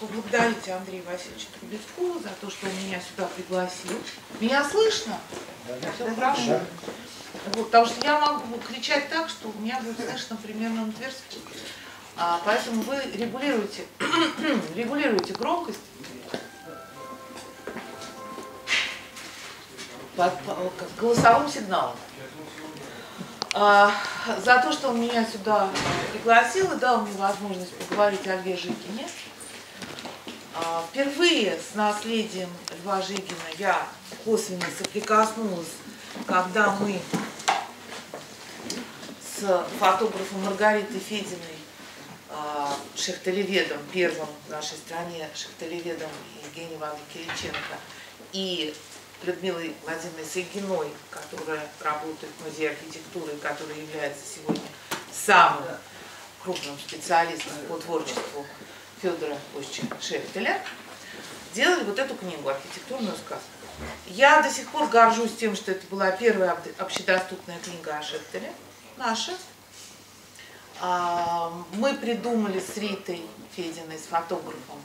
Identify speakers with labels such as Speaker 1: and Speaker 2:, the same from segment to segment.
Speaker 1: Поблагодарите Андрея Васильевича Трубецкого за то, что он меня сюда пригласил. Меня слышно? Все хорошо. Вот, потому что я могу кричать так, что у меня будет слышно примерно на Тверской. А, поэтому вы регулируете, регулируете громкость по, по, голосовым сигналом. А, за то, что он меня сюда пригласил и дал мне возможность поговорить о Льве Жигине. А, впервые с наследием Льва Жигина я косвенно соприкоснулась, когда мы с фотографом Маргаритой Фединой, а, шехтелеведом, первым в нашей стране шехтелеведом Евгением Ивановичем Кириченко, и Людмилой Владимировной Сайгиной, которая работает в Музее архитектуры, которая является сегодня самым крупным специалистом по творчеству Федора Осича Шехтеля, делали вот эту книгу «Архитектурную сказку». Я до сих пор горжусь тем, что это была первая общедоступная книга о Шехтеле, наша. А, мы придумали с Ритой Фединой, с фотографом,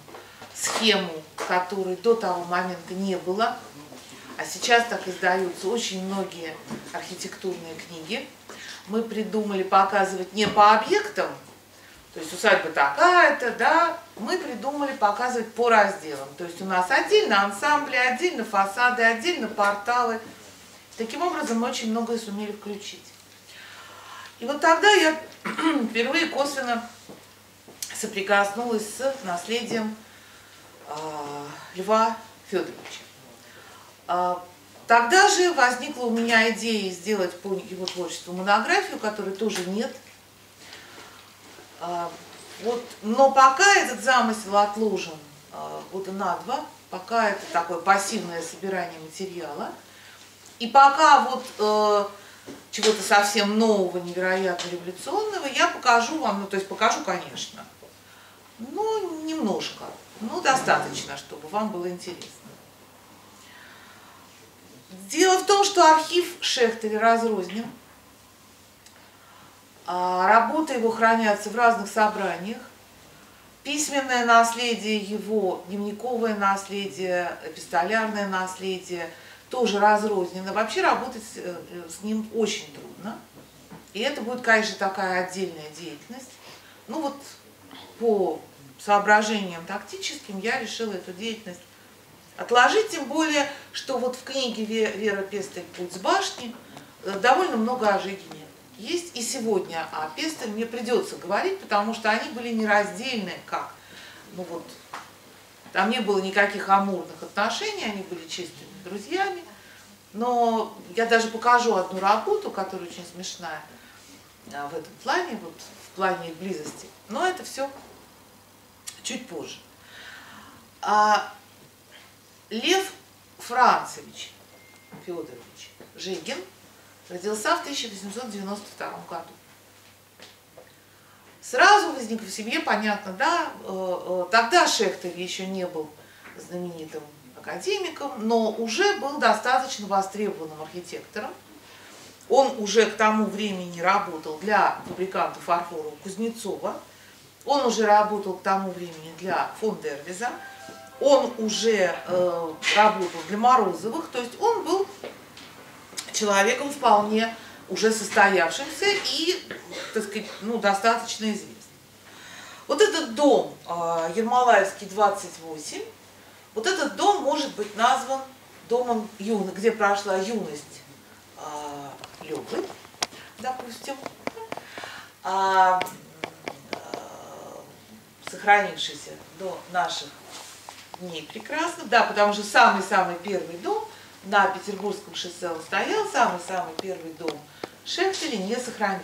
Speaker 1: схему, которой до того момента не было. А сейчас так издаются очень многие архитектурные книги. Мы придумали показывать не по объектам, то есть усадьба такая-то, да, мы придумали показывать по разделам. То есть у нас отдельно ансамбли, отдельно фасады, отдельно порталы. Таким образом мы очень многое сумели включить. И вот тогда я впервые косвенно соприкоснулась с наследием э, Льва Федоровича. Э, тогда же возникла у меня идея сделать по его творчеству монографию, которой тоже нет – вот, но пока этот замысел отложен а, года на два, пока это такое пассивное собирание материала, и пока вот э, чего-то совсем нового, невероятно революционного, я покажу вам, ну то есть покажу, конечно, но немножко, ну достаточно, чтобы вам было интересно. Дело в том, что архив Шехтеля разрознен, а, работы его хранятся в разных собраниях. Письменное наследие его, дневниковое наследие, эпистолярное наследие тоже разрознено. Вообще работать э, с ним очень трудно. И это будет, конечно, такая отдельная деятельность. Ну вот по соображениям тактическим я решила эту деятельность отложить, тем более, что вот в книге Вера Пестель «Путь с башни» э, довольно много о Жигине есть и сегодня о Песте мне придется говорить, потому что они были нераздельны, как, ну вот, там не было никаких амурных отношений, они были чистыми друзьями, но я даже покажу одну работу, которая очень смешная а, в этом плане, вот в плане их близости, но это все чуть позже. А Лев Францевич Федорович Жигин – Родился в 1892 году. Сразу возник в семье, понятно, да, э, э, тогда Шехтер еще не был знаменитым академиком, но уже был достаточно востребованным архитектором. Он уже к тому времени работал для фабриканта фарфора Кузнецова, он уже работал к тому времени для фон Дервиза, он уже э, работал для Морозовых, то есть он был человеком вполне уже состоявшимся и, так сказать, ну, достаточно известным. Вот этот дом а, Ермолаевский 28, вот этот дом может быть назван домом юны, где прошла юность а, Любы, допустим, а, сохранившийся до наших дней прекрасно, да, потому что самый-самый первый дом на Петербургском шоссе он стоял, самый-самый первый дом Шехтеля не сохранился.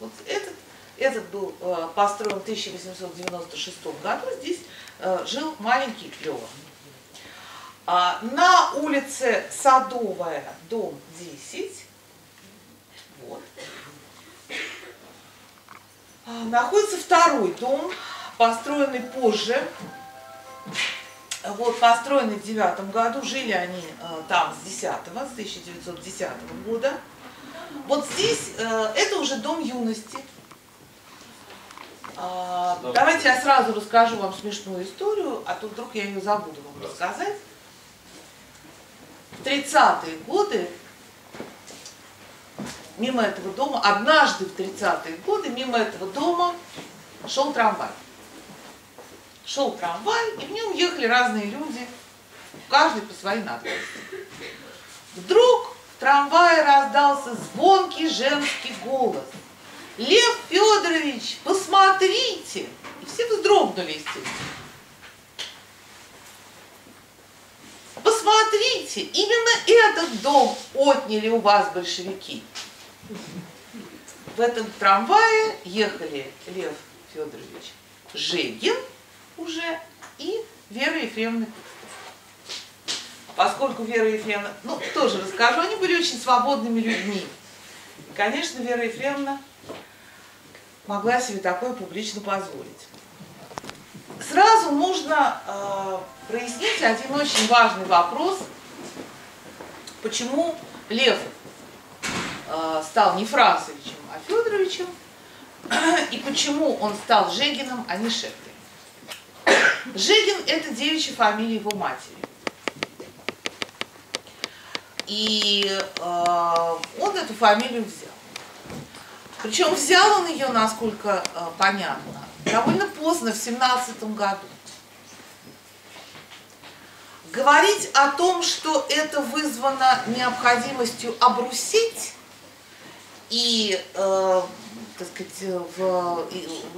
Speaker 1: Вот этот, этот был э, построен в 1896 году, здесь э, жил маленький Лева. А, на улице Садовая, дом 10, вот, а, находится второй дом, построенный позже, вот, построены в девятом году, жили они э, там с 10 с 1910 года. Вот здесь, э, это уже дом юности. А, давайте я сразу расскажу вам смешную историю, а то вдруг я ее забуду вам рассказать. В 30-е годы мимо этого дома, однажды в 30-е годы мимо этого дома шел трамвай. Шел трамвай, и в нем ехали разные люди, каждый по своей надобности. Вдруг в трамвае раздался звонкий женский голос. Лев Федорович, посмотрите! И все вздрогнули, естественно. Посмотрите, именно этот дом отняли у вас большевики. В этом трамвае ехали Лев Федорович Жегин уже и Вера Ефремовна Поскольку Вера Ефремовна, ну, тоже расскажу, они были очень свободными людьми. И, конечно, Вера Ефремовна могла себе такое публично позволить. Сразу нужно э, прояснить один очень важный вопрос, почему Лев э, стал не Францевичем, а Федоровичем, и почему он стал Жегином, а не Шехтелем. Жегин – это девичья фамилия его матери. И э, он эту фамилию взял. Причем взял он ее, насколько э, понятно, довольно поздно, в семнадцатом году. Говорить о том, что это вызвано необходимостью обрусить и, э, так сказать, в,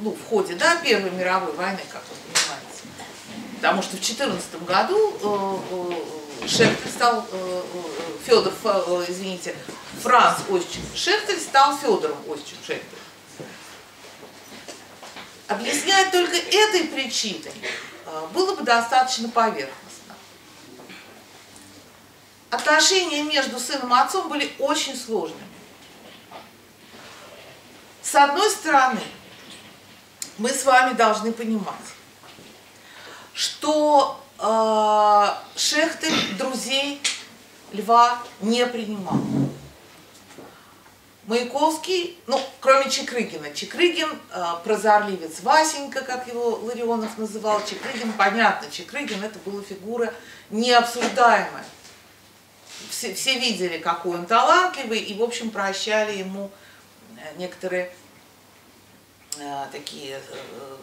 Speaker 1: ну, в ходе да, Первой мировой войны, как вы понимаете, потому что в 14 году э, э, Шефтель стал, э, э Федор, э, извините, Франц Осипович Шехтель стал Федором Осиповичем Шехтелем. Объяснять только этой причиной а, было бы достаточно поверхностно. Отношения между сыном и отцом были очень сложными. С одной стороны, мы с вами должны понимать, что э, Шехтель друзей Льва не принимал. Маяковский, ну, кроме Чекрыгина. Чекрыгин, э, прозорливец Васенька, как его Ларионов называл. Чекрыгин, понятно, Чекрыгин это была фигура необсуждаемая. Все, все видели, какой он талантливый, и, в общем, прощали ему э, некоторые э, такие э,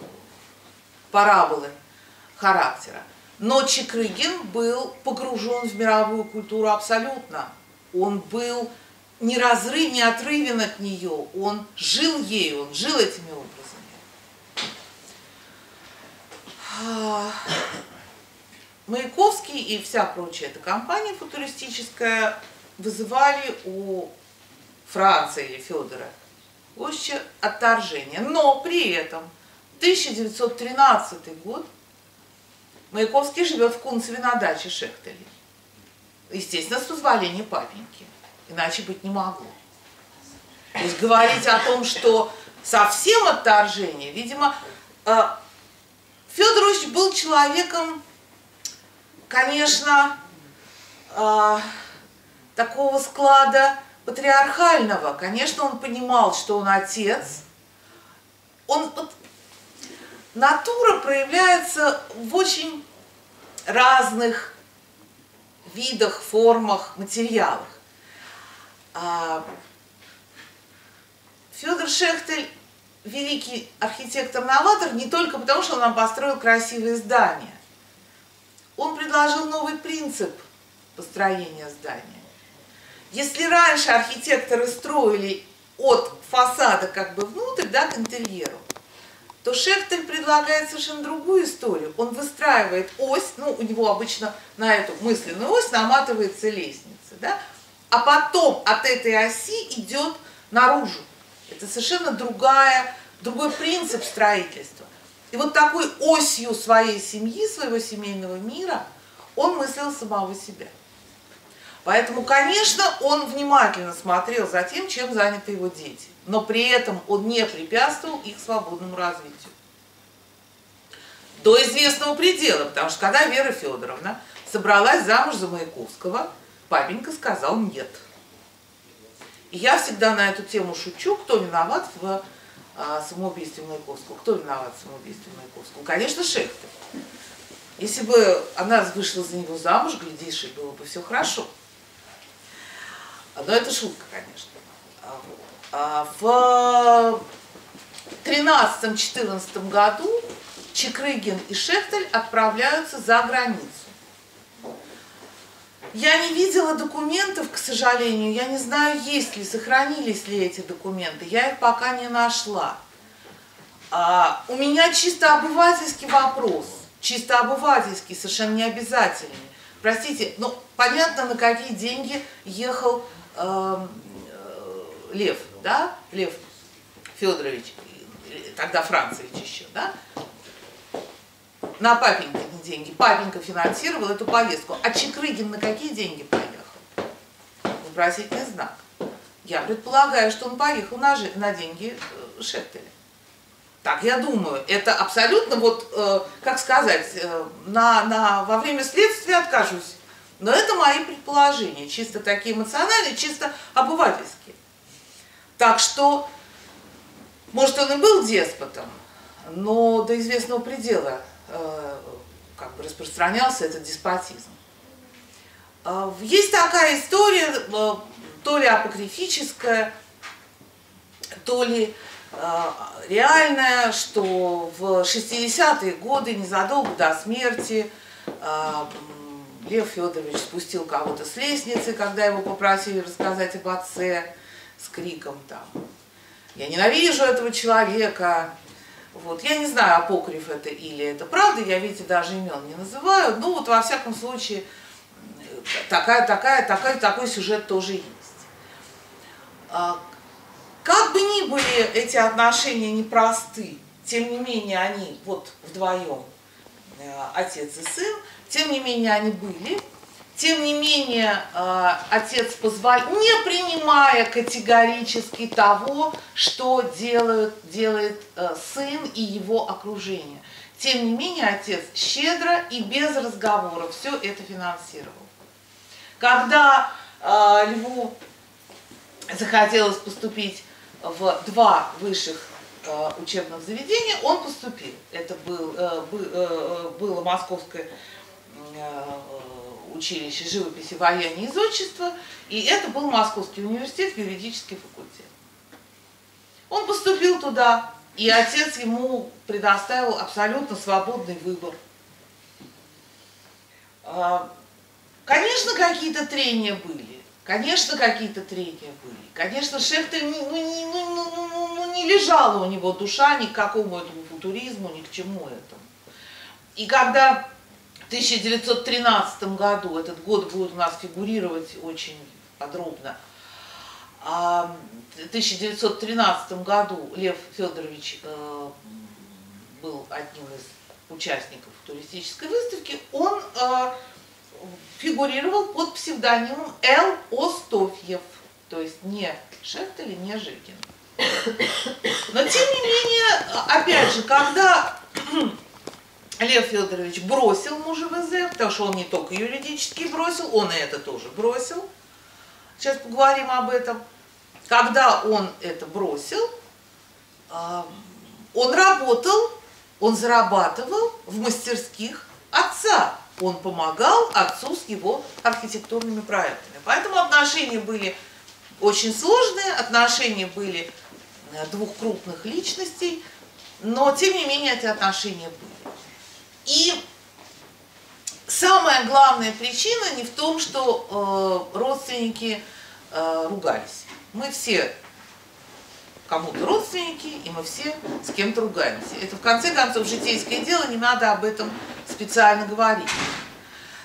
Speaker 1: параболы характера. Но Чекрыгин был погружен в мировую культуру абсолютно. Он был неразрыв, неотрывен от нее, он жил ею, он жил этими образами. А, Маяковский и вся прочая эта компания футуристическая вызывали у Франции Федора Гоща отторжение. Но при этом 1913 год Маяковский живет в Кунцеве на даче Шехтели. Естественно, с позволения папеньки иначе быть не могло. То есть говорить о том, что совсем отторжение, видимо, э, Федорович был человеком, конечно, э, такого склада патриархального. Конечно, он понимал, что он отец. Он, вот, натура проявляется в очень разных видах, формах, материалах. А, Федор Шехтель великий архитектор-новатор не только потому, что он нам построил красивые здания. Он предложил новый принцип построения здания. Если раньше архитекторы строили от фасада как бы внутрь, да, к интерьеру, то Шехтель предлагает совершенно другую историю. Он выстраивает ось, ну, у него обычно на эту мысленную ось наматывается лестница, да, а потом от этой оси идет наружу. Это совершенно другая, другой принцип строительства. И вот такой осью своей семьи, своего семейного мира, он мыслил самого себя. Поэтому, конечно, он внимательно смотрел за тем, чем заняты его дети. Но при этом он не препятствовал их свободному развитию. До известного предела, потому что когда Вера Федоровна собралась замуж за Маяковского – Папенька сказал нет. И я всегда на эту тему шучу, кто виноват в о самоубийстве Маяковского. Кто виноват в самоубийстве Маяковского? Конечно, Шехтер. Если бы она вышла за него замуж, глядишь, и было бы все хорошо. Но это шутка, конечно. А в 13-14 году Чекрыгин и Шехтель отправляются за границу. Я не видела документов, к сожалению. Я не знаю, есть ли, сохранились ли эти документы. Я их пока не нашла. А, у меня чисто обывательский вопрос. Чисто обывательский, совершенно не обязательный. Простите, ну понятно, на какие деньги ехал э, э, Лев, да? Лев Федорович, тогда Францевич еще, да? на папенькины деньги. Папенька финансировал эту поездку. А Чекрыгин на какие деньги поехал? Вопросительный знак. Я предполагаю, что он поехал на, на деньги э, Шеттеля. Так, я думаю, это абсолютно, вот, э, как сказать, э, на, на, во время следствия откажусь. Но это мои предположения, чисто такие эмоциональные, чисто обывательские. Так что, может, он и был деспотом, но до известного предела Э, как бы распространялся этот деспотизм. Э, есть такая история, э, то ли апокрифическая, то ли реальная, что в 60-е годы, незадолго до смерти, Лев Федорович спустил кого-то с лестницы, когда его попросили рассказать об отце с криком там «Я ненавижу этого человека, вот. Я не знаю, апокриф это или это правда, я, видите, даже имен не называю, но вот во всяком случае такая, такая, такая, такой сюжет тоже есть. А, как бы ни были эти отношения непросты, тем не менее они вот вдвоем, э, отец и сын, тем не менее они были, тем не менее, э, отец позволял, не принимая категорически того, что делает, делает э, сын и его окружение. Тем не менее, отец щедро и без разговоров все это финансировал. Когда э, Льву захотелось поступить в два высших учебных заведения, он поступил. Это был, было московское училище живописи, вояния и зодчества, и это был Московский университет, юридический факультет. Он поступил туда, и отец ему предоставил абсолютно свободный выбор. А, конечно, какие-то трения были. Конечно, какие-то трения были. Конечно, Шехтель ну, не, ну, ну, ну, ну, не лежала у него душа ни к какому этому футуризму, ни к чему этому. И когда 1913 году, этот год будет у нас фигурировать очень подробно, а в 1913 году Лев Федорович э, был одним из участников туристической выставки, он э, фигурировал под псевдонимом Л. Остовьев, то есть не Шехтель не Жикин. Но тем не менее, опять же, когда Лев Федорович бросил мужа ВЗ, потому что он не только юридически бросил, он и это тоже бросил. Сейчас поговорим об этом. Когда он это бросил, а, он работал, он зарабатывал в мастерских отца. Он помогал отцу с его архитектурными проектами. Поэтому отношения были очень сложные, отношения были э, двух крупных личностей, но тем не менее эти отношения были. И самая главная причина не в том, что э, родственники э, ругались. Мы все кому-то родственники, и мы все с кем-то ругаемся. Это в конце концов житейское дело, не надо об этом специально говорить.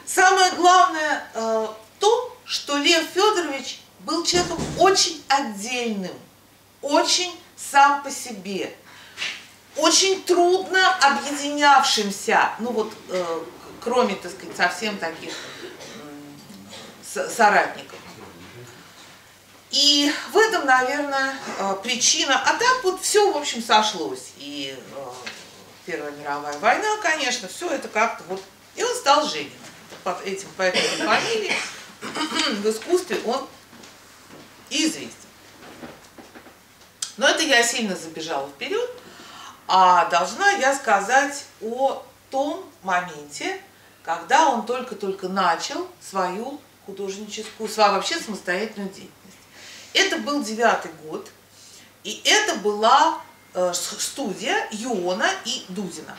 Speaker 1: Самое главное э, то, что Лев Федорович был человеком очень отдельным, очень сам по себе очень трудно объединявшимся, ну вот, э, кроме, так сказать, совсем таких э, соратников. И в этом, наверное, э, причина. А так вот все, в общем, сошлось. И э, Первая мировая война, конечно, все это как-то вот... И он стал Жениным. Под этим, по этой фамилии в искусстве он известен. Но это я сильно забежала вперед, а должна я сказать о том моменте, когда он только-только начал свою художническую, свою вообще самостоятельную деятельность. Это был девятый год, и это была э, студия Юона и Дудина.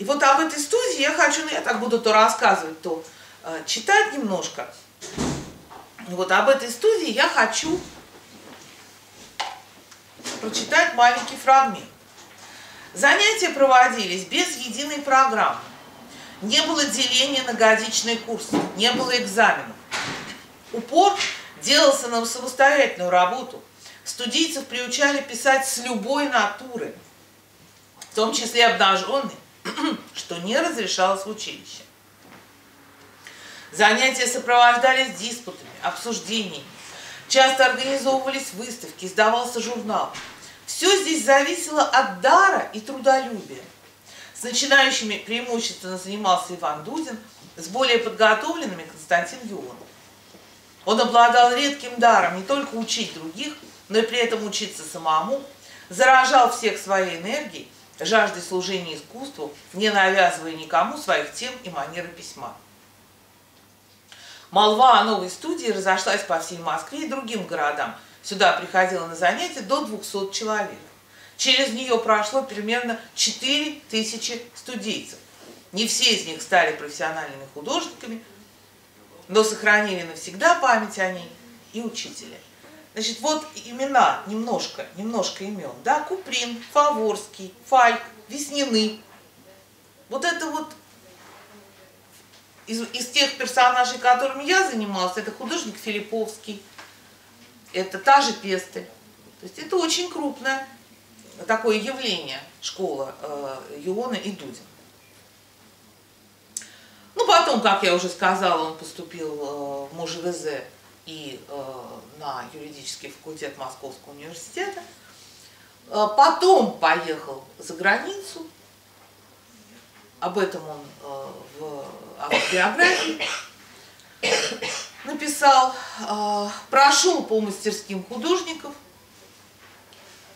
Speaker 1: И вот об этой студии я хочу, ну я так буду то рассказывать, то э, читать немножко. Вот об этой студии я хочу прочитать маленький фрагмент. Занятия проводились без единой программы. Не было деления на годичные курсы, не было экзаменов. Упор делался на самостоятельную работу. Студийцев приучали писать с любой натуры, в том числе обнаженной, что не разрешалось в училище. Занятия сопровождались диспутами, обсуждениями. Часто организовывались выставки, издавался журнал. Все здесь зависело от дара и трудолюбия. С начинающими преимущественно занимался Иван Дудин, с более подготовленными Константин Юлан. Он обладал редким даром не только учить других, но и при этом учиться самому, заражал всех своей энергией, жаждой служения искусству, не навязывая никому своих тем и манеры письма. Молва о новой студии разошлась по всей Москве и другим городам. Сюда приходило на занятия до 200 человек. Через нее прошло примерно 4 тысячи студийцев. Не все из них стали профессиональными художниками, но сохранили навсегда память о ней и учителя. Значит, вот имена, немножко, немножко имен, да, Куприн, Фаворский, Фальк, Веснины. Вот это вот из, из тех персонажей, которыми я занималась, это художник Филипповский, это та же Пестель. То есть это очень крупное такое явление школа э, Юона и Дудин. Ну, потом, как я уже сказала, он поступил э, в МУЖВЗ и э, на юридический факультет Московского университета. Потом поехал за границу. Об этом он в автобиографии написал. Э, прошел по мастерским художников,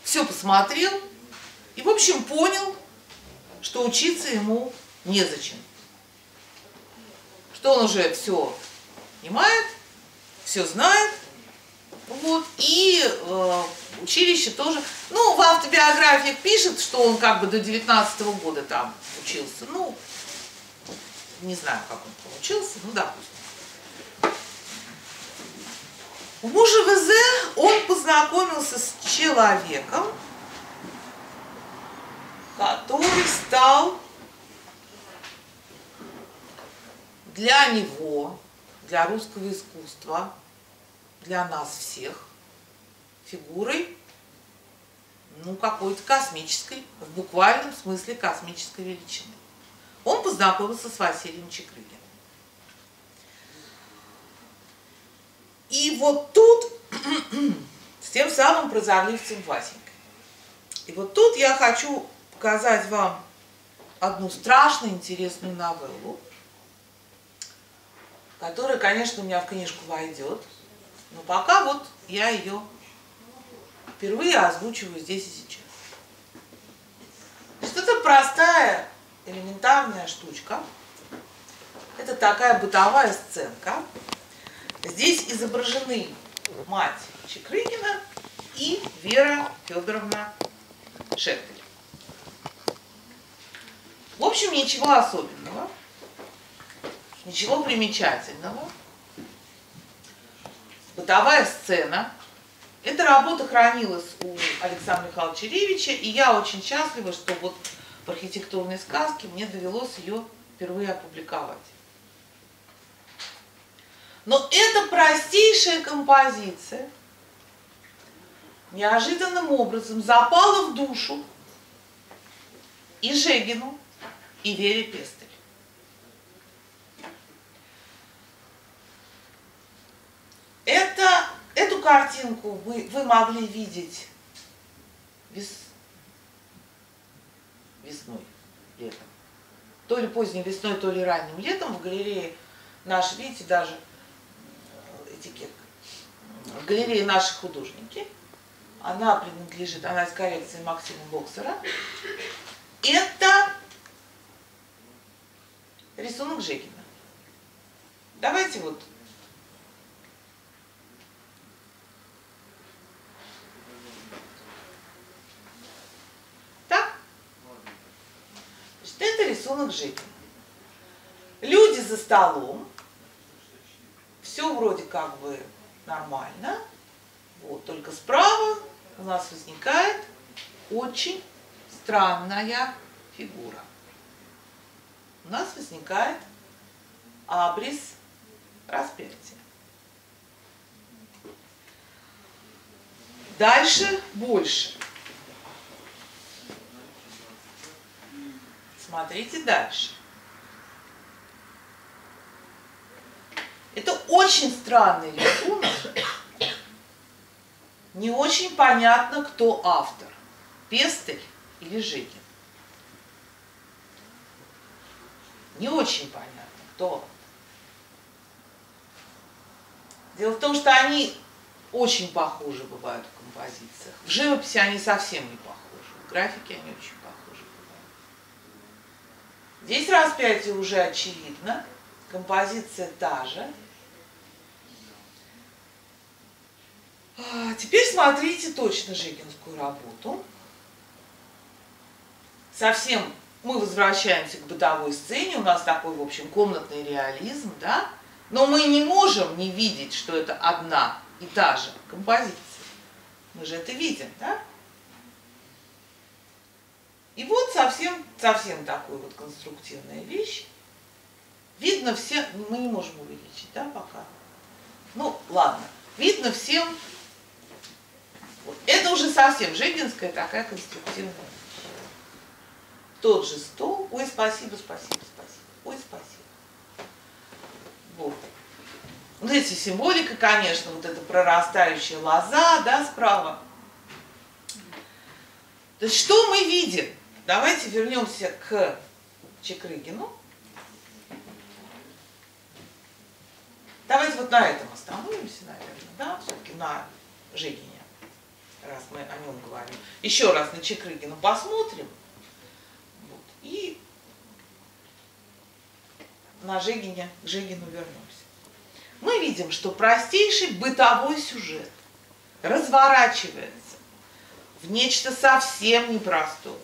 Speaker 1: все посмотрел и, в общем, понял, что учиться ему незачем что он уже все понимает, все знает, вот, и э, училище тоже, ну, в автобиографиях пишет, что он как бы до 19 -го года там учился, ну, не знаю, как он получился, ну, допустим. В МУЖВЗ он познакомился с человеком, который стал для него, для русского искусства, для нас всех фигурой, ну, какой-то космической, в буквальном смысле космической величины. Он познакомился с Василием Чекрыгиным. И вот тут, с тем самым прозорливцем Васенькой. И вот тут я хочу показать вам одну страшно интересную новеллу, которая, конечно, у меня в книжку войдет. Но пока вот я ее впервые озвучиваю здесь и сейчас. Что-то простая, элементарная штучка. Это такая бытовая сценка. Здесь изображены мать Чекрыгина и Вера Федоровна Шефель. В общем, ничего особенного. Ничего примечательного. Бытовая сцена. Эта работа хранилась у Александра Михайловича и я очень счастлива, что вот в архитектурной сказке мне довелось ее впервые опубликовать. Но эта простейшая композиция неожиданным образом запала в душу и Жегину, и Вере Пестель. Это, эту картинку вы, вы могли видеть вес, весной, летом. То ли поздней весной, то ли ранним летом в галерее наш, видите, даже этикетка. В галерее наши художники. она принадлежит, она из коллекции Максима Боксера. Это рисунок Жекина. Давайте вот Так? Значит, это рисунок Жекина. Люди за столом, все вроде как бы нормально, вот, только справа у нас возникает очень странная фигура. У нас возникает абрис распятия. Дальше больше. Смотрите дальше. Это очень странный рисунок. Не очень понятно, кто автор. Пестель или Жигин. Не очень понятно, кто. Дело в том, что они очень похожи бывают в композициях. В живописи они совсем не похожи. В графике они очень похожи бывают. Здесь распятие уже очевидно. Композиция та же. Теперь смотрите точно Жигинскую работу. Совсем мы возвращаемся к бытовой сцене, у нас такой, в общем, комнатный реализм, да? Но мы не можем не видеть, что это одна и та же композиция. Мы же это видим, да? И вот совсем, совсем такой вот конструктивная вещь. Видно все, мы не можем увеличить, да, пока. Ну, ладно. Видно всем Это уже совсем жегинская такая конструктивная вещь. Тот же стол. Ой, спасибо, спасибо, спасибо. Ой, спасибо. Вот. Вот эти символика, конечно, вот эта прорастающая лоза, да, справа. То есть что мы видим? Давайте вернемся к Чекрыгину. Давайте вот на этом остановимся, наверное, да, все-таки на Жигине раз мы о нем говорим. Еще раз на Чекрыгина посмотрим. Вот, и на Жегине, к Жегину вернемся. Мы видим, что простейший бытовой сюжет разворачивается в нечто совсем непростое,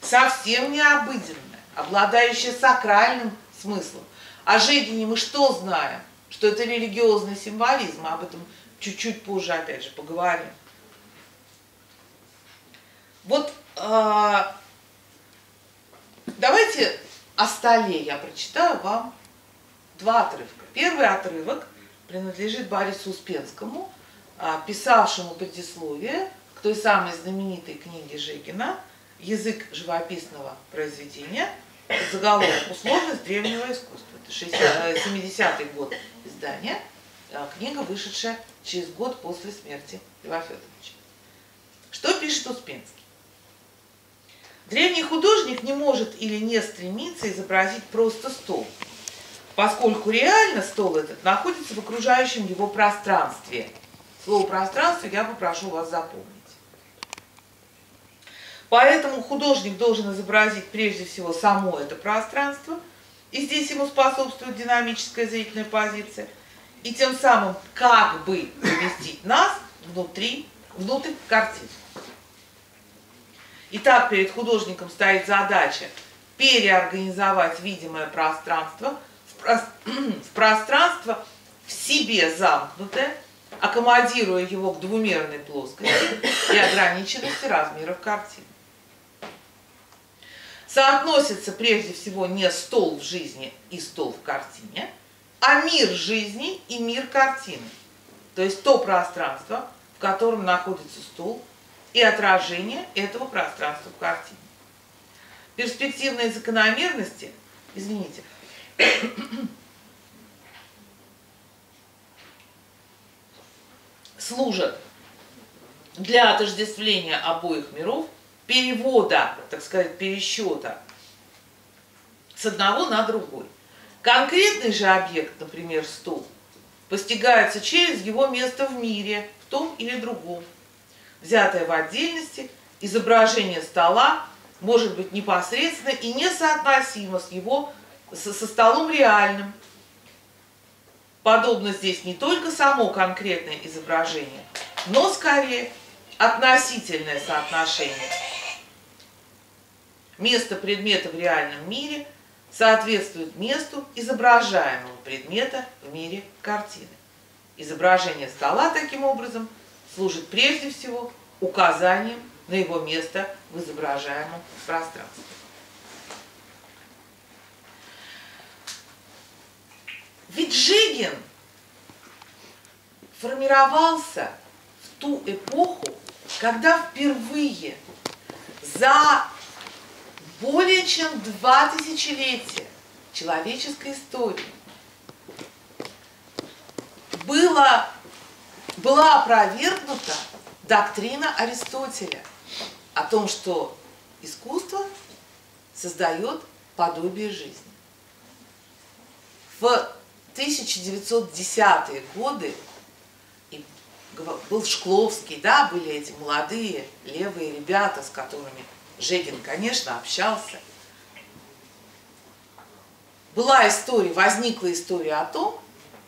Speaker 1: совсем необыденное, обладающее сакральным смыслом. О Жегине мы что знаем? Что это религиозный символизм, об этом чуть-чуть позже опять же поговорим. Вот э, давайте о столе я прочитаю вам два отрывка. Первый отрывок принадлежит Борису Успенскому, э, писавшему предисловие к той самой знаменитой книге Жегина «Язык живописного произведения», заголовок «Условность древнего искусства». Это 70-й э, год издания, э, книга, вышедшая через год после смерти Льва Федоровича. Что пишет Успенский? Древний художник не может или не стремится изобразить просто стол, поскольку реально стол этот находится в окружающем его пространстве. Слово «пространство» я попрошу вас запомнить. Поэтому художник должен изобразить прежде всего само это пространство, и здесь ему способствует динамическая зрительная позиция, и тем самым как бы поместить нас внутри, внутрь картины. Итак, перед художником стоит задача переорганизовать видимое пространство в пространство в себе замкнутое, аккомодируя его к двумерной плоскости и ограниченности размеров картины. Соотносится прежде всего не стол в жизни и стол в картине, а мир жизни и мир картины. То есть то пространство, в котором находится стол и отражение этого пространства в картине. Перспективные закономерности, извините, служат для отождествления обоих миров, перевода, так сказать, пересчета с одного на другой. Конкретный же объект, например, стул, постигается через его место в мире, в том или другом взятое в отдельности, изображение стола может быть непосредственно и несоотносимо с его, со, со столом реальным. Подобно здесь не только само конкретное изображение, но скорее относительное соотношение. Место предмета в реальном мире соответствует месту изображаемого предмета в мире картины. Изображение стола таким образом служит прежде всего указанием на его место в изображаемом пространстве. Ведь Жигин формировался в ту эпоху, когда впервые за более чем два тысячелетия человеческой истории было, была опровергнута доктрина Аристотеля о том, что искусство создает подобие жизни. В 1910-е годы был Шкловский, да, были эти молодые левые ребята, с которыми Жегин, конечно, общался. Была история, возникла история о том,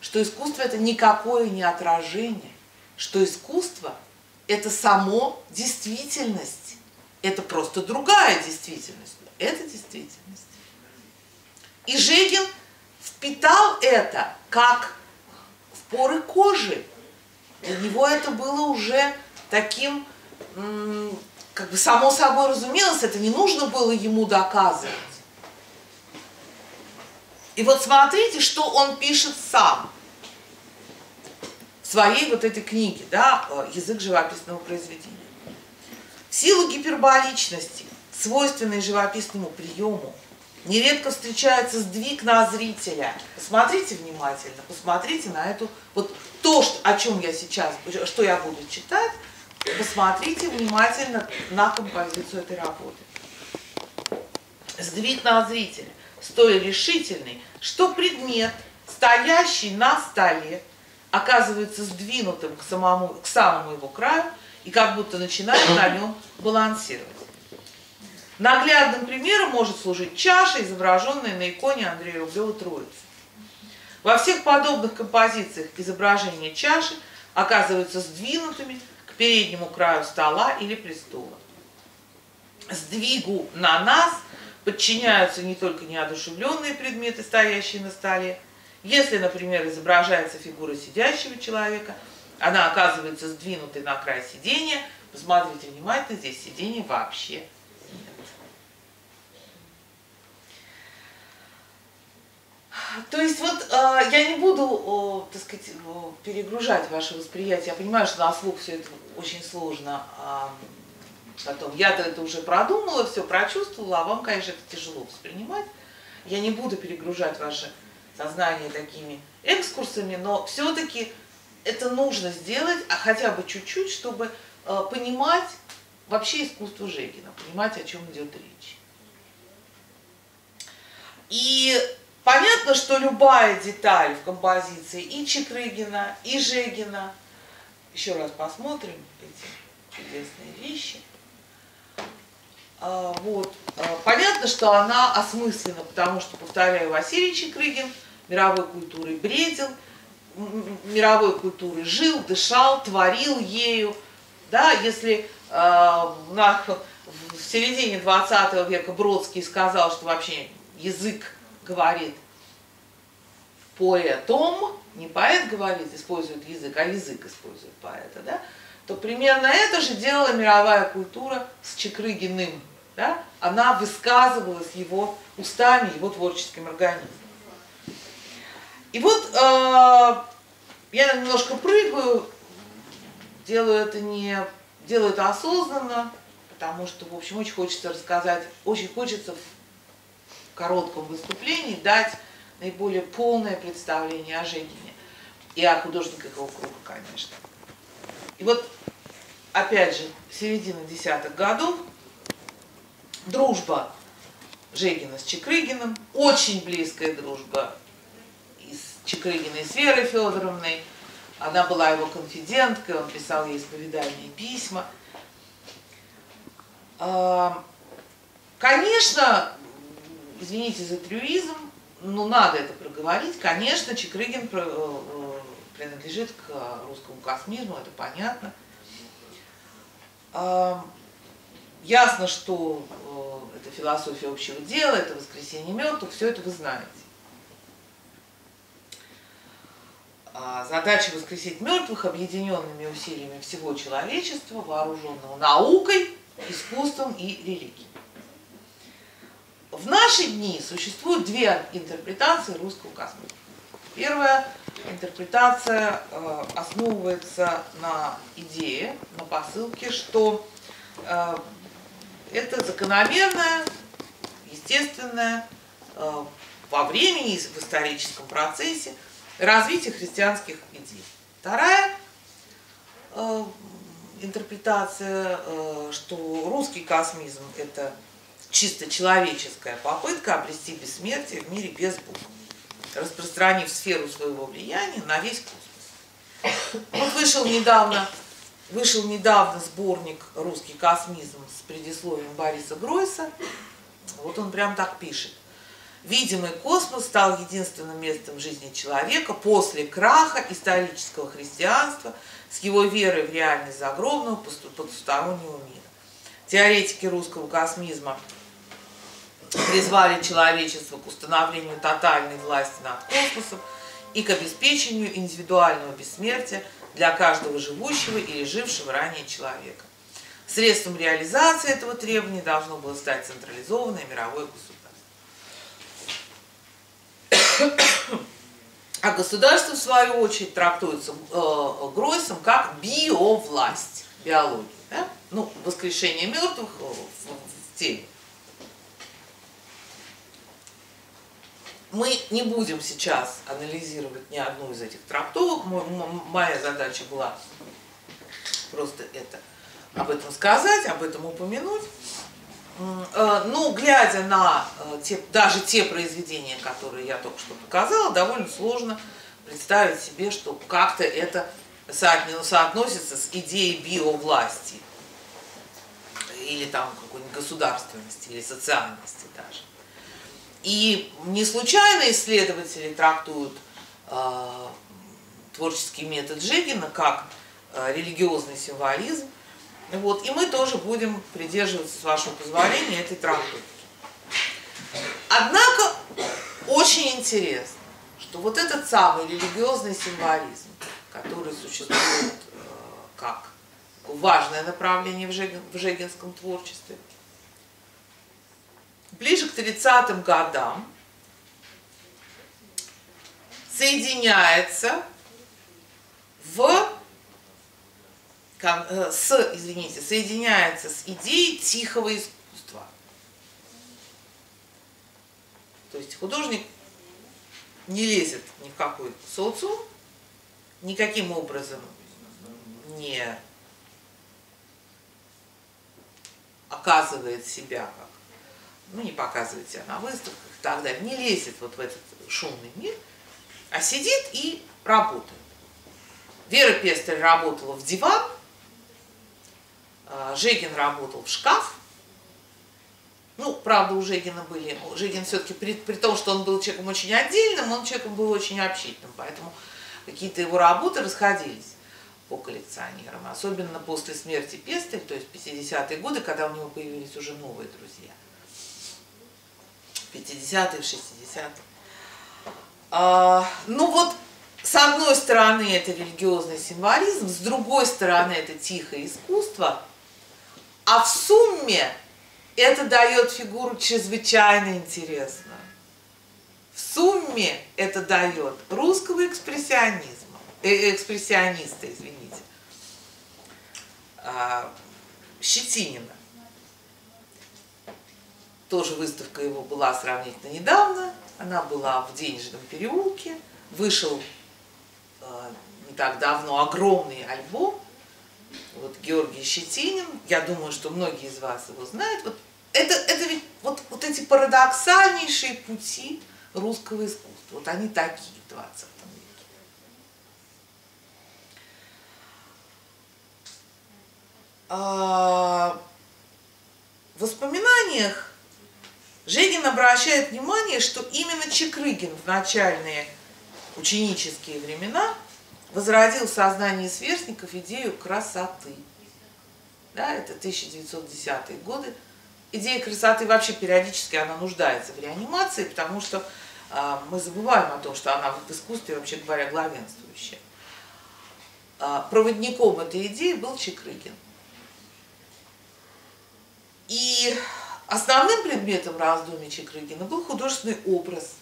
Speaker 1: что искусство это никакое не отражение, что искусство это само действительность, это просто другая действительность, это действительность. И Жегин впитал это как в поры кожи. Для него это было уже таким как бы само собой разумелось, это не нужно было ему доказывать. И вот смотрите, что он пишет сам своей вот этой книге, да, «Язык живописного произведения». В силу гиперболичности, свойственной живописному приему, нередко встречается сдвиг на зрителя. Посмотрите внимательно, посмотрите на эту, вот то, о чем я сейчас, что я буду читать, посмотрите внимательно на композицию этой работы. Сдвиг на зрителя столь решительный, что предмет, стоящий на столе, оказывается сдвинутым к, самому, к самому его краю и как будто начинает на нем балансировать. Наглядным примером может служить чаша, изображенная на иконе Андрея Рублева «Троицы». Во всех подобных композициях изображения чаши оказываются сдвинутыми переднему краю стола или престола. Сдвигу на нас подчиняются не только неодушевленные предметы, стоящие на столе. Если, например, изображается фигура сидящего человека, она оказывается сдвинутой на край сидения. Посмотрите внимательно, здесь сидения вообще То есть вот э, я не буду, так сказать, перегружать ваше восприятие. Я понимаю, что на слух все это очень сложно. Э, потом я-то это уже продумала, все прочувствовала, а вам, конечно, это тяжело воспринимать. Я не буду перегружать ваше сознание такими экскурсами, но все-таки это нужно сделать, а хотя бы чуть-чуть, чтобы э, понимать вообще искусство Жегина, понимать, о чем идет речь. И Понятно, что любая деталь в композиции и Чекрыгина, и Жегина, еще раз посмотрим эти чудесные вещи. А, вот. А, понятно, что она осмыслена, потому что, повторяю, Василий Чекрыгин мировой культурой бредил, мировой культурой жил, дышал, творил ею. Да, если э, на, в середине 20 века Бродский сказал, что вообще язык говорит поэтом, не поэт говорит, использует язык, а язык использует поэта, да, то примерно это же делала мировая культура с Чекрыгиным. Да? Она высказывалась его устами, его творческим организмом. И вот э, я немножко прыгаю, делаю это не делаю это осознанно, потому что, в общем, очень хочется рассказать, очень хочется в коротком выступлении дать наиболее полное представление о Жегине и о художниках его круга, конечно. И вот, опять же, середина десятых годов, дружба Жегина с Чекрыгиным, очень близкая дружба Чекрыгиной с Верой Федоровной. Она была его конфиденткой, он писал ей исповедальные письма – А, конечно, извините за трюизм, но надо это проговорить. Конечно, Чекрыгин э, э, принадлежит к русскому космизму, это понятно. А, ясно, что э, это философия общего дела, это воскресенье мертвых, все это вы знаете. А, задача воскресить мертвых объединенными усилиями всего человечества, вооруженного наукой, искусством и религией. В наши дни существуют две интерпретации русского космоса. Первая интерпретация э, основывается на идее, на посылке, что э, это закономерное, естественное э, во времени и в историческом процессе развитие христианских идей. Вторая э, интерпретация, э, что русский космизм – это чисто человеческая попытка обрести бессмертие в мире без Бога, распространив сферу своего влияния на весь космос. Вот вышел недавно, вышел недавно сборник «Русский космизм» с предисловием Бориса Гройса. Вот он прям так пишет. Видимый космос стал единственным местом жизни человека после краха исторического христианства с его верой в реальность загробного потустороннего мира. Теоретики русского космизма призвали человечество к установлению тотальной власти над космосом и к обеспечению индивидуального бессмертия для каждого живущего или жившего ранее человека. Средством реализации этого требования должно было стать централизованное мировое государство. А государство, в свою очередь, трактуется э, Гройсом как биовласть, биология. Да? Ну, воскрешение мертвых в, в теме. Мы не будем сейчас анализировать ни одну из этих трактовок. Моя задача была просто это, об этом сказать, об этом упомянуть. Э, ну, глядя на э, те, даже те произведения, которые я только что показала, довольно сложно представить себе, что как-то это соотносится с идеей биовласти или там какой-нибудь государственности или социальности даже. И не случайно исследователи трактуют э, творческий метод Жегина как э, религиозный символизм. Вот, и мы тоже будем придерживаться, с вашего позволения, этой трактовки. Однако очень интересно, что вот этот самый религиозный символизм, который существует э, как важное направление в, Жегин, в жегинском творчестве – ближе к 30-м годам соединяется в с, извините, соединяется с идеей тихого искусства. То есть художник не лезет ни в какой социум, никаким образом не оказывает себя как ну, не показывает себя на выставках и так далее, не лезет вот в этот шумный мир, а сидит и работает. Вера Пестель работала в диван, Жегин работал в шкаф. Ну, правда, у Жегина были... Жегин все-таки, при, при том, что он был человеком очень отдельным, он человеком был очень общительным, поэтому какие-то его работы расходились по коллекционерам, особенно после смерти Пестель, то есть 50-е годы, когда у него появились уже новые друзья – 50-е, 60-е. А, ну вот, с одной стороны, это религиозный символизм, с другой стороны, это тихое искусство, а в сумме это дает фигуру чрезвычайно интересную. В сумме это дает русского экспрессионизма, э, экспрессиониста, извините, э, Щетинина тоже выставка его была сравнительно недавно. Она была в Денежном переулке. Вышел э, не так давно огромный альбом. Вот Георгий Щетинин. Я думаю, что многие из вас его знают. Вот это, это ведь вот, вот эти парадоксальнейшие пути русского искусства. Вот они такие в 20 веке. А, в воспоминаниях Жегин обращает внимание, что именно Чекрыгин в начальные ученические времена возродил в сознании сверстников идею красоты. Да, это 1910-е годы. Идея красоты вообще периодически она нуждается в реанимации, потому что э, мы забываем о том, что она в искусстве, вообще говоря, главенствующая. Э, проводником этой идеи был Чекрыгин. И основным предметом раздумий Чекрыгина был художественный образ.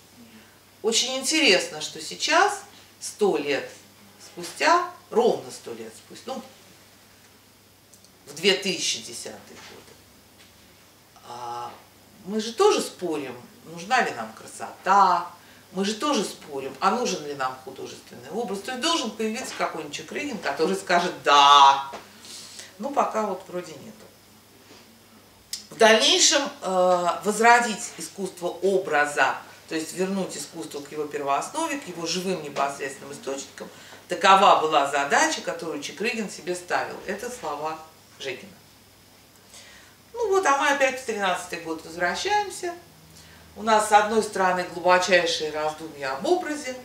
Speaker 1: Очень интересно, что сейчас, сто лет спустя, ровно сто лет спустя, ну, в 2010 год, а, мы же тоже спорим, нужна ли нам красота, мы же тоже спорим, а нужен ли нам художественный образ. То есть должен появиться какой-нибудь Чекрыгин, который скажет «да». Ну, пока вот вроде нету. В дальнейшем э, возродить искусство образа, то есть вернуть искусство к его первооснове, к его живым непосредственным источникам, такова была задача, которую Чекрыгин себе ставил. Это слова Жекина. Ну вот, а мы опять в 13 год возвращаемся. У нас, с одной стороны, глубочайшие раздумья об образе,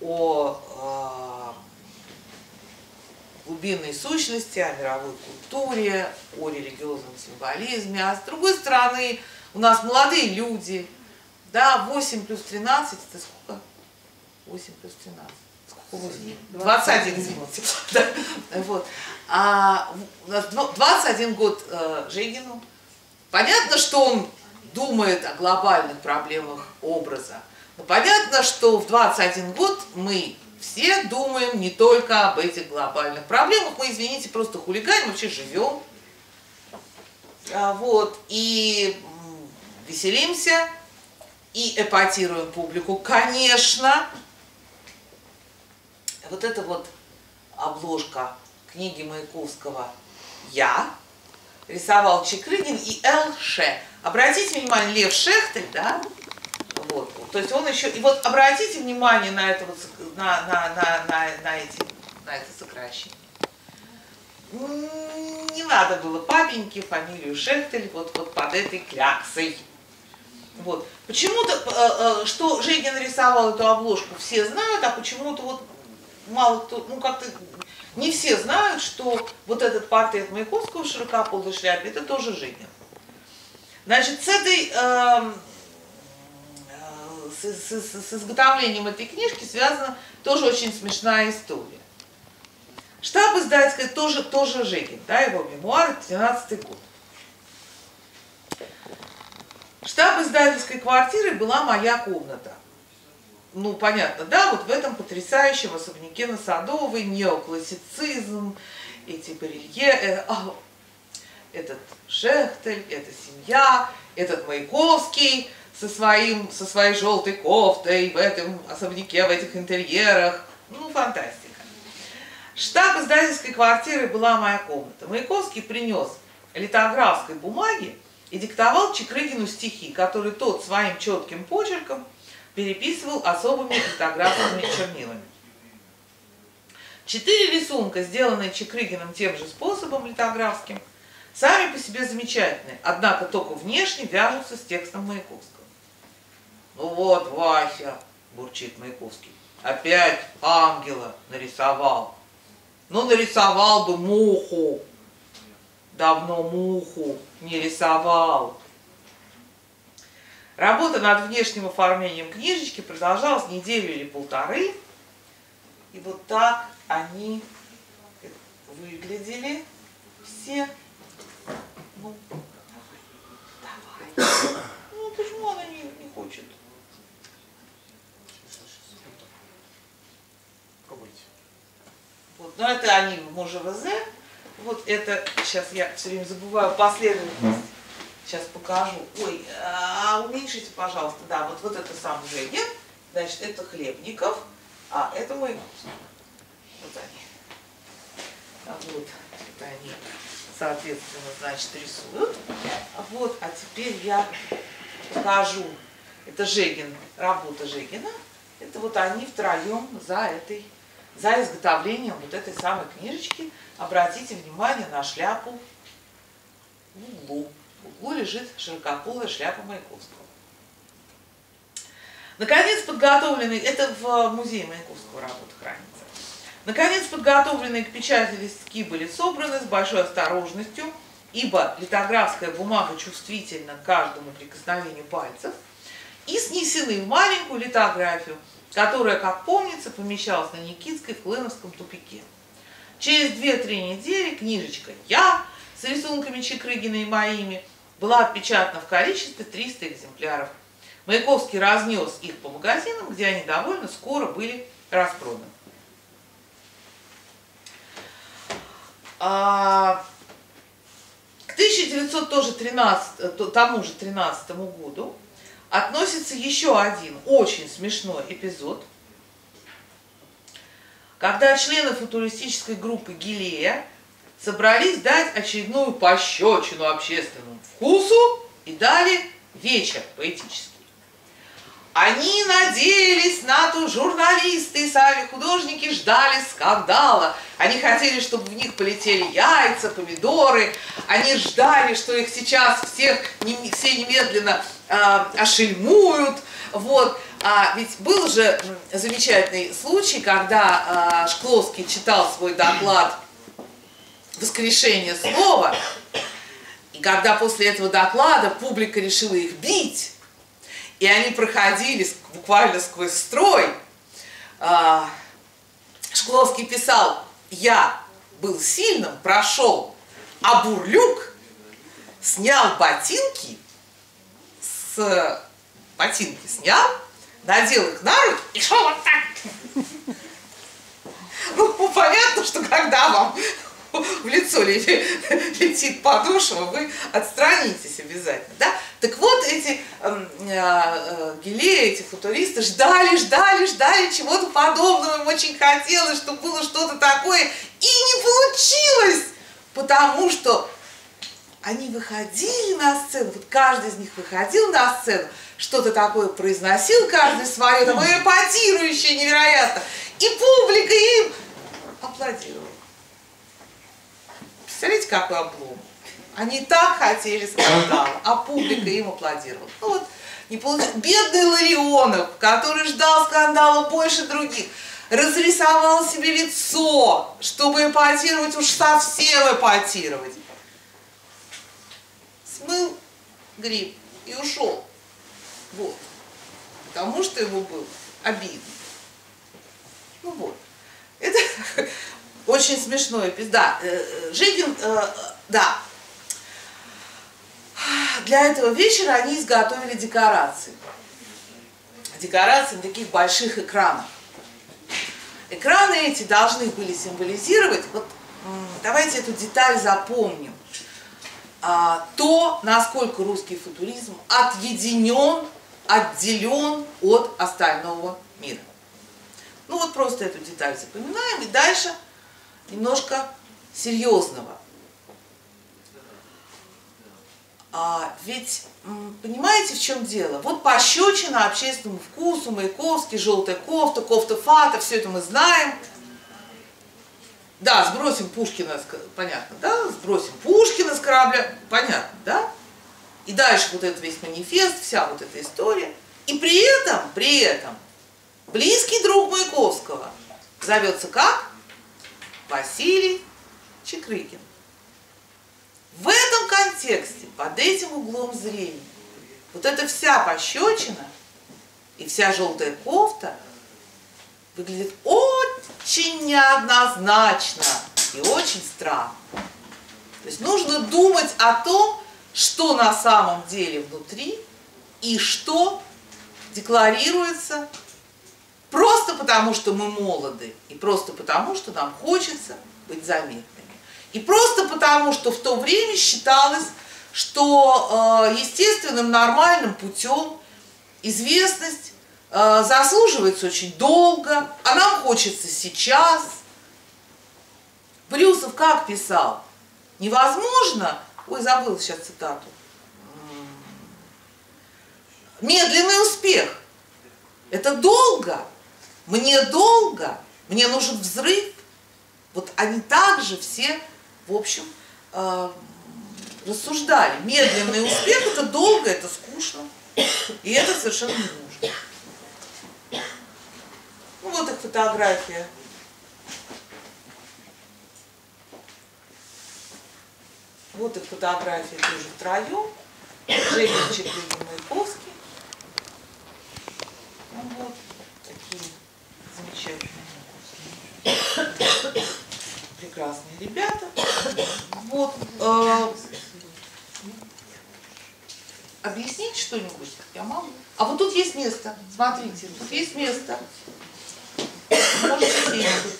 Speaker 1: о э, глубинной сущности, о мировой культуре, о религиозном символизме, а с другой стороны у нас молодые люди, да, 8 плюс 13, это сколько? 8 плюс 13. Сколько 8? 21, извините. Да. Вот. А у нас 21 год э, Жегину. Понятно, что он думает о глобальных проблемах образа. Но понятно, что в 21 год мы все думаем не только об этих глобальных проблемах. Мы, извините, просто хулиганим, вообще живем. А, вот, и веселимся, и эпатируем публику. Конечно, вот эта вот обложка книги Маяковского «Я» рисовал Чекрыгин и Л. Ше. Обратите внимание, Лев Шехтель, да, вот. То есть он еще... И вот обратите внимание на это, вот, на, на, на, на, на, эти, на это сокращение. Не надо было папеньке фамилию Шехтель вот, вот под этой кляксой. Вот. Почему-то, э, э, что Жегин рисовал эту обложку, все знают, а почему-то вот мало кто, ну как-то не все знают, что вот этот портрет Маяковского в широкополой шляпе, это тоже Жегин. Значит, с этой э, с, с, с изготовлением этой книжки связана тоже очень смешная история. Штаб издательский тоже, тоже Жегин, да, его мемуары, 12 год. Штаб издательской квартиры была моя комната. Ну, понятно, да, вот в этом потрясающем особняке на Садовой, неоклассицизм, эти барелье, э, а, этот Шехтель, эта семья, этот Маяковский, со, своим, со своей желтой кофтой в этом особняке, в этих интерьерах. Ну, фантастика. Штаб издательской квартиры была моя комната. Маяковский принес литографской бумаги и диктовал Чекрыгину стихи, которые тот своим четким почерком переписывал особыми литографскими чернилами. Четыре рисунка, сделанные Чекрыгиным тем же способом литографским, сами по себе замечательные, однако только внешне вяжутся с текстом Маяковского. Ну вот, Вася, бурчит Маяковский, опять ангела нарисовал. Ну, нарисовал бы муху. Давно муху не рисовал. Работа над внешним оформлением книжечки продолжалась неделю или полторы. И вот так они выглядели все. Ну, давай. Ну, почему она не, не хочет? Вот, но это они в МОЖВЗ. Вот это, сейчас я все время забываю последовательность. Сейчас покажу. Ой, а уменьшите, пожалуйста. Да, вот, вот это сам Женя. Значит, это Хлебников. А, это мой. Вот они. А вот, это они, соответственно, значит, рисуют. А вот, а теперь я покажу. Это Жегин, работа Жегина. Это вот они втроем за этой за изготовлением вот этой самой книжечки обратите внимание на шляпу углу. В углу лежит широкополая шляпа Маяковского. Наконец, подготовленный, это в музее Маяковского работа хранится. Наконец, подготовленные к печати листки были собраны с большой осторожностью, ибо литографская бумага чувствительна к каждому прикосновению пальцев, и снесены в маленькую литографию, которая, как помнится, помещалась на Никитской в Клыновском тупике. Через 2-3 недели книжечка «Я» с рисунками Чекрыгина и моими была отпечатана в количестве 300 экземпляров. Маяковский разнес их по магазинам, где они довольно скоро были распроданы. А, к 1913, тому же 13 году относится еще один очень смешной эпизод, когда члены футуристической группы Гилея собрались дать очередную пощечину общественному вкусу и дали вечер поэтический. Они надеялись на то, журналисты и сами художники ждали скандала. Они хотели, чтобы в них полетели яйца, помидоры. Они ждали, что их сейчас всех, все немедленно э, ошельмуют. Вот. А ведь был же замечательный случай, когда э, Шкловский читал свой доклад «Воскрешение слова», и когда после этого доклада публика решила их бить, и они проходили буквально сквозь строй. А, Шкловский писал, я был сильным, прошел, а Бурлюк снял ботинки, с ботинки снял, надел их на руки и шел вот так. Ну, понятно, что когда вам в лицо летит подошва, вы отстранитесь обязательно. Да? Так вот, эти эм, э, э, гелеи, эти футуристы ждали, ждали, ждали чего-то подобного, им очень хотелось, чтобы было что-то такое, и не получилось, потому что они выходили на сцену, вот каждый из них выходил на сцену, что-то такое произносил, каждый свое, такое эпатирующее невероятно, и публика им аплодировала. Представляете, какой облом? Они так хотели скандала, а публика им аплодировала. Ну вот, не получилось. Бедный Ларионов, который ждал скандала больше других, разрисовал себе лицо, чтобы эпатировать, уж совсем эпатировать. Смыл гриб и ушел. Вот. Потому что ему было обидно. Ну вот. Это очень смешной эпизод. Да, э, э, Жигин, э, да. Для этого вечера они изготовили декорации. Декорации на таких больших экранах. Экраны эти должны были символизировать, вот давайте эту деталь запомним, а, то, насколько русский футуризм отъединен, отделен от остального мира. Ну вот просто эту деталь запоминаем и дальше – немножко серьезного. А ведь понимаете, в чем дело? Вот пощечина общественному вкусу, Маяковский, желтая кофта, кофта фата, все это мы знаем. Да, сбросим Пушкина, понятно, да, сбросим Пушкина с корабля, понятно, да? И дальше вот этот весь манифест, вся вот эта история. И при этом, при этом, близкий друг Маяковского зовется как? Василий Чекрыкин. В этом контексте, под этим углом зрения, вот эта вся пощечина и вся желтая кофта выглядит очень неоднозначно и очень странно. То есть нужно думать о том, что на самом деле внутри и что декларируется потому, что мы молоды, и просто потому, что нам хочется быть заметными. И просто потому, что в то время считалось, что э, естественным, нормальным путем известность э, заслуживается очень долго, а нам хочется сейчас. Брюсов как писал? Невозможно, ой, забыл сейчас цитату, медленный успех. Это долго, мне долго, мне нужен взрыв. Вот они также все, в общем, э, рассуждали. Медленный успех это долго, это скучно. И это совершенно не нужно. Ну вот их фотография. Вот их фотография тоже втроем. Женя Чеплюгин Маяковский. Ну вот, такие замечательные, прекрасные ребята. Вот, э, объяснить что-нибудь я могу. А вот тут есть место, смотрите, тут есть место. Можете сесть.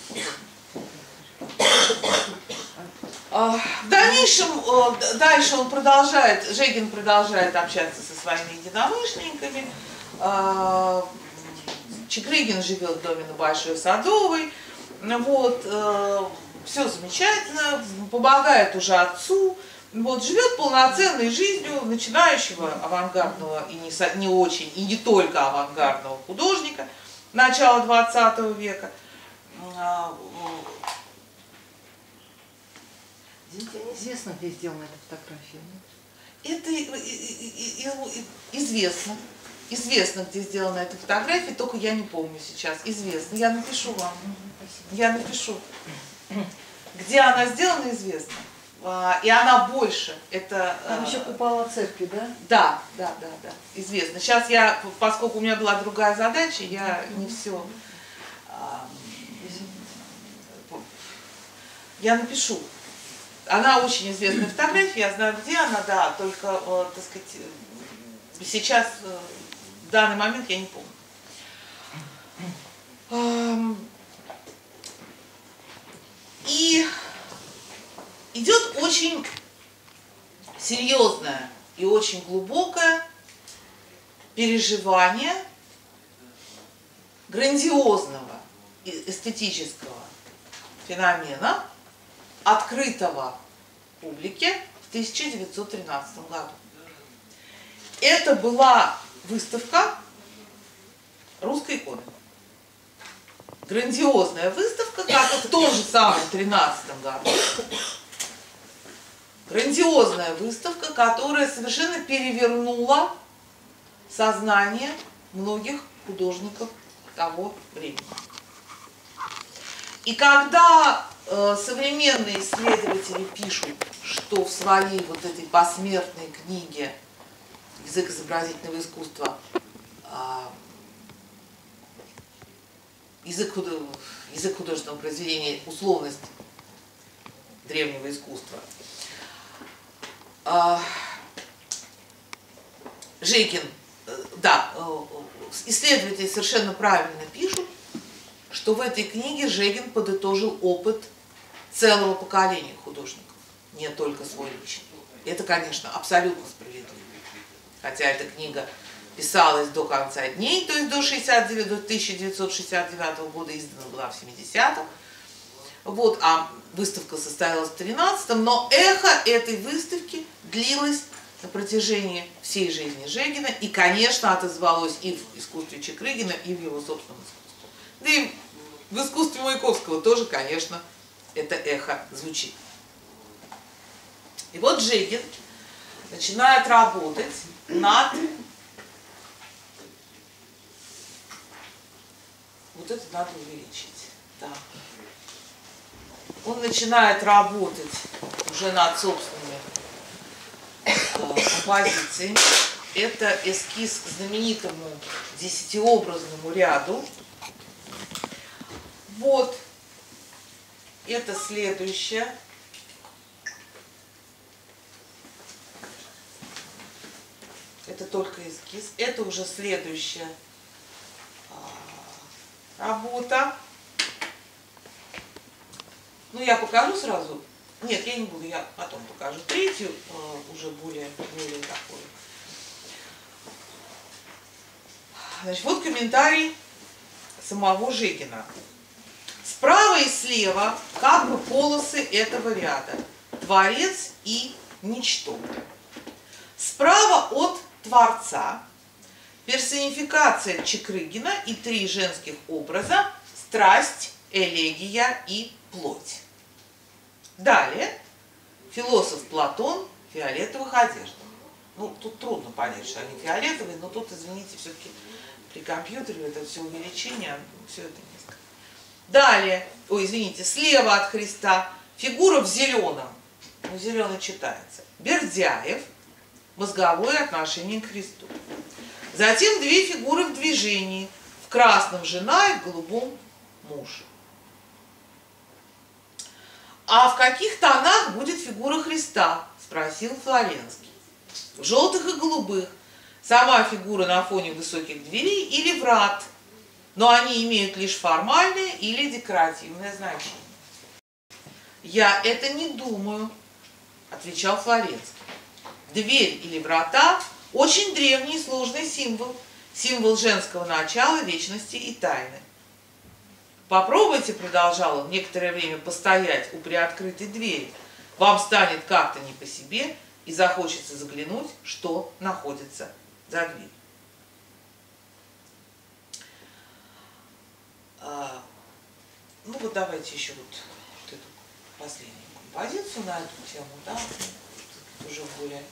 Speaker 1: А, в дальнейшем, э, дальше он продолжает, Жегин продолжает общаться со своими единомышленниками. Чекрыгин живет в доме на Большой Садовой. Вот, э, все замечательно, помогает уже отцу. Вот, живет полноценной жизнью начинающего авангардного и не, не очень, и не только авангардного художника начала 20 века. А,
Speaker 2: неизвестно, где сделана эта фотография.
Speaker 1: Это известно. Известно, где сделана эта фотография, только я не помню сейчас. Известно. Я напишу вам. Я напишу. Где она сделана, известно. А, и она больше. Это,
Speaker 2: Там еще купола церкви, да?
Speaker 1: Да, да, да, да. Известно. Сейчас я, поскольку у меня была другая задача, я не все. Я напишу. Она очень известная фотография, я знаю, где она, да, только, э, так сказать, сейчас, э, в данный момент я не помню. И идет очень серьезное и очень глубокое переживание грандиозного эстетического феномена, открытого публике в 1913 году. Это была выставка русской иконы. Грандиозная выставка, как в том же самом 13 году. Грандиозная выставка, которая совершенно перевернула сознание многих художников того времени. И когда э, современные исследователи пишут, что в своей вот этой посмертной книге «Язык изобразительного искусства» э, язык, язык художественного произведения «Условность древнего искусства». Э, Жейкин, э, да, э, исследователи совершенно правильно пишут, что в этой книге Жегин подытожил опыт целого поколения художников, не только свой личный. Это, конечно, абсолютно справедливо. Хотя эта книга писалась до конца дней, то есть до, 69, до 1969 года, издана была в 70-м. Вот, а выставка состоялась в 13-м, но эхо этой выставки длилось на протяжении всей жизни Жегина и, конечно, отозвалось и в искусстве Чекрыгина, и в его собственном искусстве. Да и в искусстве Маяковского тоже, конечно, это эхо звучит. И вот Жегин начинает работать над вот это надо увеличить. Да. Он начинает работать уже над собственными э, композициями. Это эскиз к знаменитому десятиобразному ряду вот. Это следующее. Это только эскиз. Это уже следующая а, работа. Ну, я покажу сразу. Нет, я не буду, я потом покажу третью, а, уже более, более такую. Значит, вот комментарий самого Жегина. Справа и слева как бы полосы этого ряда. Творец и ничто. Справа от Творца персонификация Чекрыгина и три женских образа страсть, элегия и плоть. Далее философ Платон фиолетовых одеждах. Ну, тут трудно понять, что они фиолетовые, но тут, извините, все-таки при компьютере это все увеличение, все это несколько. Далее, ой, извините, слева от Христа фигура в зеленом, ну, зеленый читается, Бердяев, мозговое отношение к Христу. Затем две фигуры в движении, в красном жена и в голубом муж. А в каких тонах будет фигура Христа? Спросил Флоренский в желтых и голубых, сама фигура на фоне высоких дверей или врат, но они имеют лишь формальное или декоративное значение. «Я это не думаю», – отвечал Флоренский. «Дверь или врата – очень древний и сложный символ, символ женского начала, вечности и тайны. Попробуйте, продолжал он, некоторое время постоять у приоткрытой двери. Вам станет как-то не по себе – и захочется заглянуть, что находится за дверью. А, ну вот давайте еще вот, вот эту последнюю композицию на эту тему, да, уже более,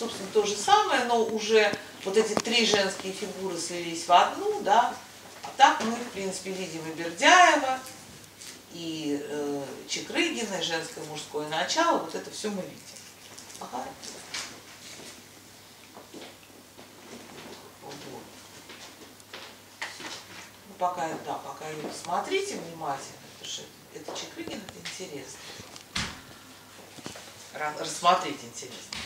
Speaker 1: собственно, то же самое, но уже вот эти три женские фигуры слились в одну, да, а так мы, в принципе, видим и Бердяева, и э, Чекрыгина, и женское мужское начало, вот это все мы видим. Ага. Ну, пока, да, пока ее посмотрите внимательно, потому что это Чекрыгин, это интересно. Рассмотреть интересно.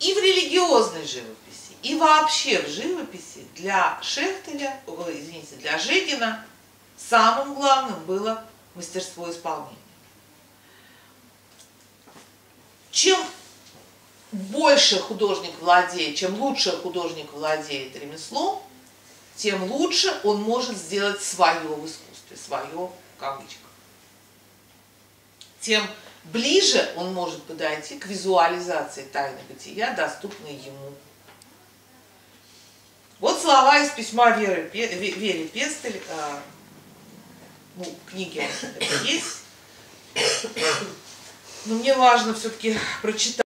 Speaker 1: И в религиозной живописи, и вообще в живописи для Шехтеля, извините, для Жегина Самым главным было мастерство исполнения. Чем больше художник владеет, чем лучше художник владеет ремеслом, тем лучше он может сделать свое в искусстве, свое в кавычках. Тем ближе он может подойти к визуализации тайны бытия, доступной ему. Вот слова из письма Веры, Вере Пестель а, ну, книги есть. Но мне важно все-таки прочитать.